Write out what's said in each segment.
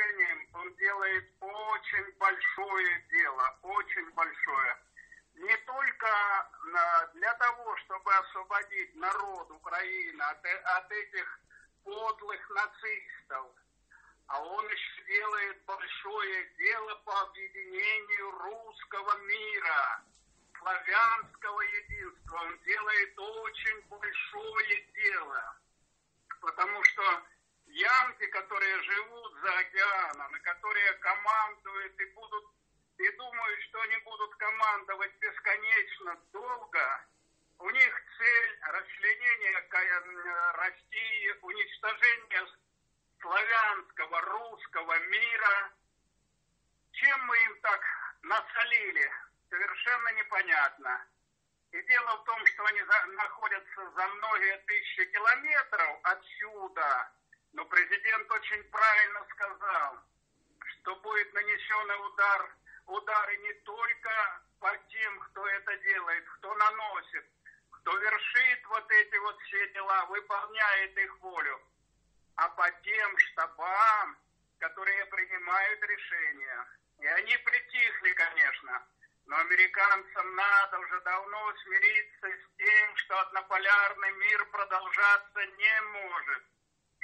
решением он делает очень большое дело, очень большое. Не только для того, чтобы освободить народ Украины от, от этих подлых нацистов, а он еще делает большое дело по объединению русского мира, славянского единства. Он делает очень большое дело, которые живут за океаном, и которые командуют и будут, и думают, что они будут командовать бесконечно долго, у них цель расчленения России, уничтожение славянского, русского мира. Чем мы им так насолили, совершенно непонятно. И дело в том, что они находятся за многие тысячи километров отсюда, но президент очень правильно сказал, что будет нанесен удар, удары не только по тем, кто это делает, кто наносит, кто вершит вот эти вот все дела, выполняет их волю, а по тем штабам, которые принимают решения. И они притихли, конечно, но американцам надо уже давно смириться с тем, что однополярный мир продолжаться не может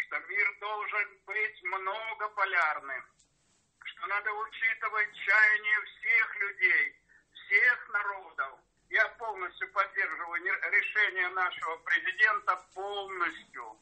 что мир должен быть многополярным, что надо учитывать чаяние всех людей, всех народов. Я полностью поддерживаю решение нашего президента полностью.